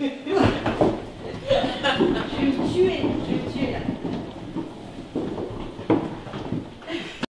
Yeah.